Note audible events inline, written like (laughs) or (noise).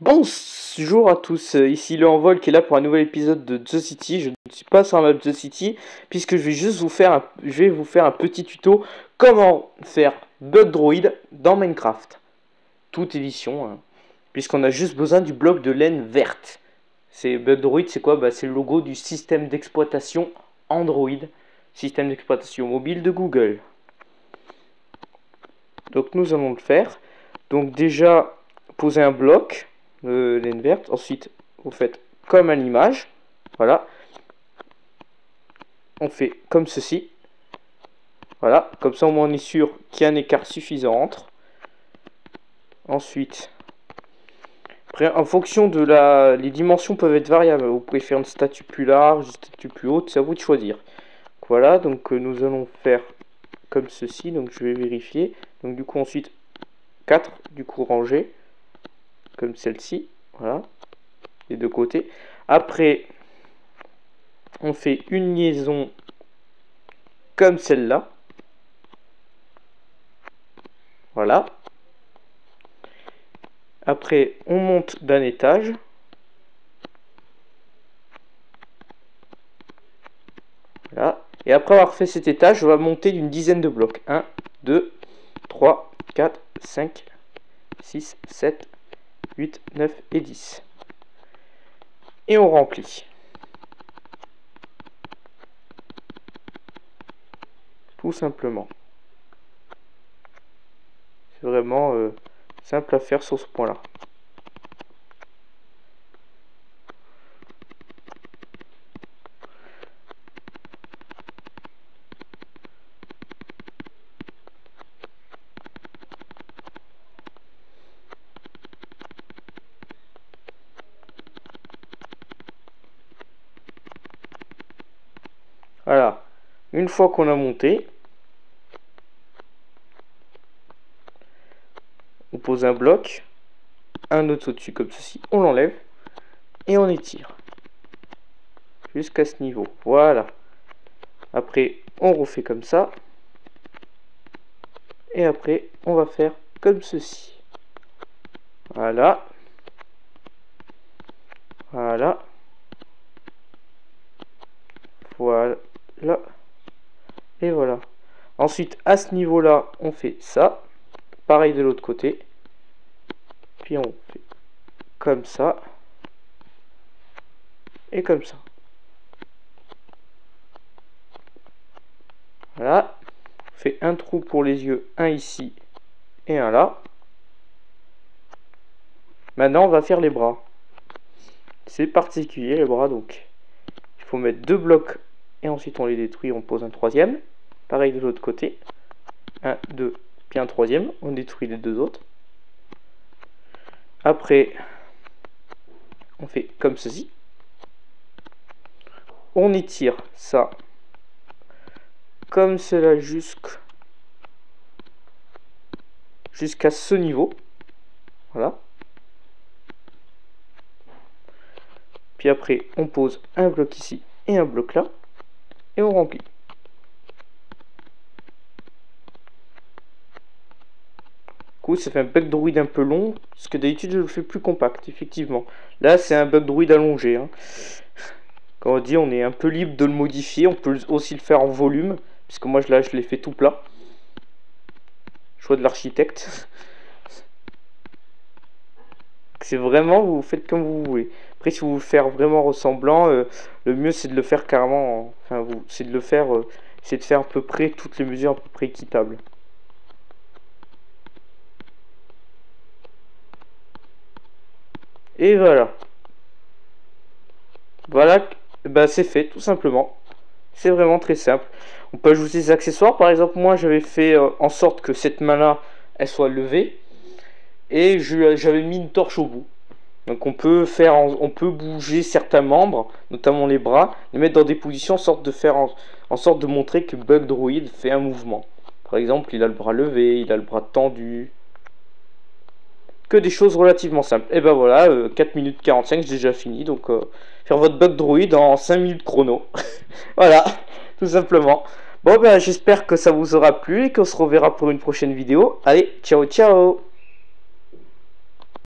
Bonjour à tous, euh, ici le Envol qui est là pour un nouvel épisode de The City. Je ne suis pas sur la map The City puisque je vais juste un, vous faire un petit tuto comment faire Bug Droid dans Minecraft. Toute édition, hein. puisqu'on a juste besoin du bloc de laine verte. C'est Bug Droid, c'est quoi? Bah, C'est le logo du système d'exploitation Android, système d'exploitation mobile de Google. Donc nous allons le faire. Donc déjà, poser un bloc de laine verte. Ensuite, vous faites comme à l'image. Voilà. On fait comme ceci. Voilà. Comme ça, au moins, on est sûr qu'il y a un écart suffisant entre. Ensuite, après, en fonction de la... Les dimensions peuvent être variables. Vous pouvez faire une statue plus large, une statue plus haute. C'est à vous de choisir. Voilà. Donc, euh, nous allons faire comme ceci. Donc, je vais vérifier. Donc, du coup, ensuite, 4 du coup rangé comme celle-ci voilà les deux côtés. Après on fait une liaison comme celle-là. Voilà. Après on monte d'un étage. Voilà. Et après avoir fait cet étage on va monter d'une dizaine de blocs. 1 2 3 4 5, 6, 7, 8, 9 et 10. Et on remplit. Tout simplement. C'est vraiment euh, simple à faire sur ce point-là. Voilà. Une fois qu'on a monté, on pose un bloc, un autre au-dessus comme ceci, on l'enlève et on étire jusqu'à ce niveau. Voilà. Après, on refait comme ça. Et après, on va faire comme ceci. Voilà. Voilà. Voilà là. Et voilà. Ensuite à ce niveau là on fait ça. Pareil de l'autre côté. Puis on fait comme ça. Et comme ça. Voilà. On fait un trou pour les yeux un ici et un là. Maintenant on va faire les bras. C'est particulier les bras donc. Il faut mettre deux blocs et ensuite on les détruit, on pose un troisième. Pareil de l'autre côté. Un, deux, puis un troisième. On détruit les deux autres. Après, on fait comme ceci. On étire ça comme cela jusqu'à ce niveau. Voilà. Puis après, on pose un bloc ici et un bloc là et on remplit. Coup, ça fait un bug druide un peu long, parce que d'habitude je le fais plus compact, effectivement. Là, c'est un bug druide allongé. Hein. Quand on dit, on est un peu libre de le modifier, on peut aussi le faire en volume, puisque moi je l'ai fait tout plat. Choix de l'architecte. (laughs) C'est vraiment, vous faites comme vous voulez. Après, si vous voulez faire vraiment ressemblant, euh, le mieux c'est de le faire carrément, enfin, vous, c'est de le faire, euh, c'est de faire à peu près toutes les mesures à peu près équitables. Et voilà. Voilà, bah c'est fait, tout simplement. C'est vraiment très simple. On peut ajouter des accessoires. Par exemple, moi, j'avais fait euh, en sorte que cette main-là, elle soit levée. Et j'avais mis une torche au bout. Donc on peut faire, on peut bouger certains membres, notamment les bras, les mettre dans des positions en sorte de faire, en, de montrer que Bug Droid fait un mouvement. Par exemple, il a le bras levé, il a le bras tendu. Que des choses relativement simples. Et ben voilà, 4 euh, minutes 45, j'ai déjà fini. Donc euh, faire votre Bug Droid en 5 minutes chrono. (laughs) voilà, tout simplement. Bon ben j'espère que ça vous aura plu et qu'on se reverra pour une prochaine vidéo. Allez, ciao ciao